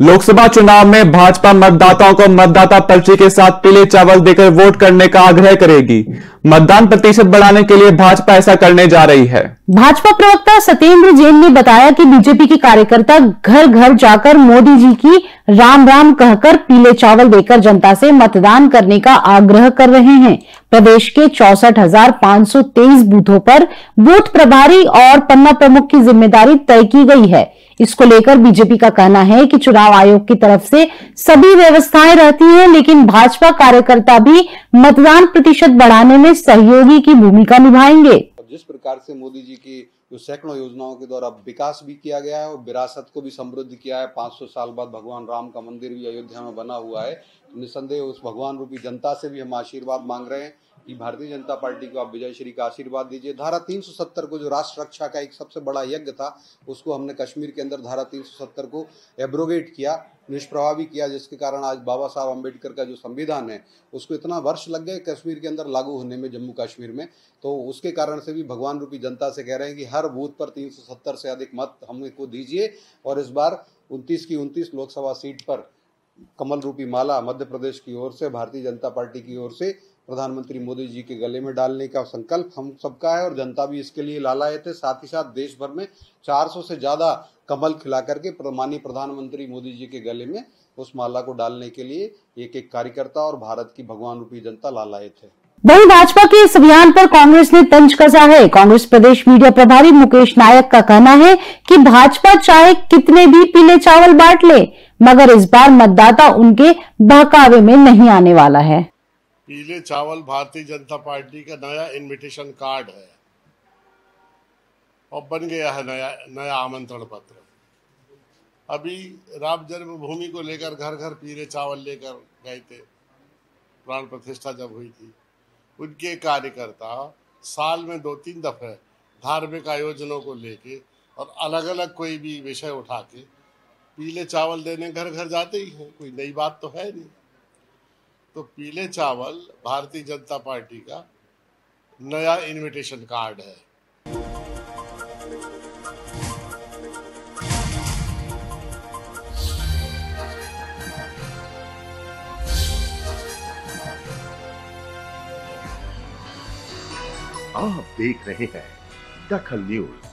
लोकसभा चुनाव में भाजपा मतदाताओं को मतदाता पर्ची के साथ पीले चावल देकर वोट करने का आग्रह करेगी। मतदान प्रतिशत बढ़ाने के लिए भाजपा ऐसा करने जा रही है। भाजपा प्रवक्ता सत्येंद्र जैन ने बताया कि बीजेपी के कार्यकर्ता घर घर जाकर मोदी जी की राम राम कहकर पीले चावल देकर जनता से मतदान करने का आग्रह कर रहे हैं। प्रदेश के चौसठ बूथों पर बूथ प्रभारी और पन्ना प्रमुख की ज़िम्मेदारी तय की गई है। इसको लेकर बीजेपी का कहना है कि चुनाव आयोग की तरफ़ से सभी व्यवस्थाएँ रहती हैं, लेकिन भाजपा कार्यकर्ता भी मतदान प्रतिशत बढ़ाने में सहयोगी की भूमिका निभाएँगे। जिस प्रकार से मोदी जी की जो सैकड़ों योजनाओं के द्वारा विकास भी किया गया है और विरासत को भी समृद्ध किया है 500 साल बाद भगवान राम का मंदिर भी अयोध्या में बना हुआ है तो निसंदेह उस भगवान रूपी जनता से भी हम आशीर्वाद मांग रहे हैं कि भारतीय जनता पार्टी को आप विजय श्री का आशीर्वाद दीजिए। धारा 370 को जो राष्ट्र रक्षा का एक सबसे बड़ा यज्ञ था, उसको हमने कश्मीर के अंदर धारा 370 को एब्रोगेट किया। निष्प्रभावी किया, जिसके कारण आज बाबा साहब अंबेडकर का जो संविधान है, उसको इतना वर्ष लग गए कश्मीर के अंदर लागू होने में, जम्मू कश्मीर में। तो उसके कारण से भी भगवान रूपी जनता से कह रहे हैं कि हर बूथ पर तीन सौ सत्तर से अधिक मत हमको दीजिए, और इस बार उनतीस की उनतीस लोकसभा सीट पर कमल रूपी माला मध्य प्रदेश की ओर से, भारतीय जनता पार्टी की ओर से प्रधानमंत्री मोदी जी के गले में डालने का संकल्प हम सबका है और जनता भी इसके लिए लालायत है। साथ ही साथ देश भर में 400 से ज़्यादा कमल खिला करके माननीय प्रधानमंत्री मोदी जी के गले में उस माला को डालने के लिए एक एक कार्यकर्ता और भारत की भगवान रूपी जनता लालायत है। वही भाजपा के इस अभियान पर कांग्रेस ने तंज कसा है। कांग्रेस प्रदेश मीडिया प्रभारी मुकेश नायक का कहना है कि भाजपा चाहे कितने भी पीले चावल बांट ले, मगर इस बार मतदाता उनके बहकावे में नहीं आने वाला है। पीले चावल भारतीय जनता पार्टी का नया इनविटेशन कार्ड है। और बन गया है नया नया आमंत्रण पत्र। अभी राम जन्मभूमि को लेकर घर घर पीले चावल लेकर गए थे। प्राण प्रतिष्ठा जब हुई थी। उनके कार्यकर्ता साल में दो तीन दफे धार्मिक आयोजनों को लेके और अलग अलग कोई भी विषय उठा के पीले चावल देने घर घर जाते ही हैं। कोई नई बात तो है नहीं। तो पीले चावल, भारतीय जनता पार्टी का नया इनविटेशन कार्ड है। आप देख रहे हैं दखल न्यूज़।